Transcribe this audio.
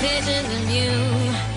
pigeons and you.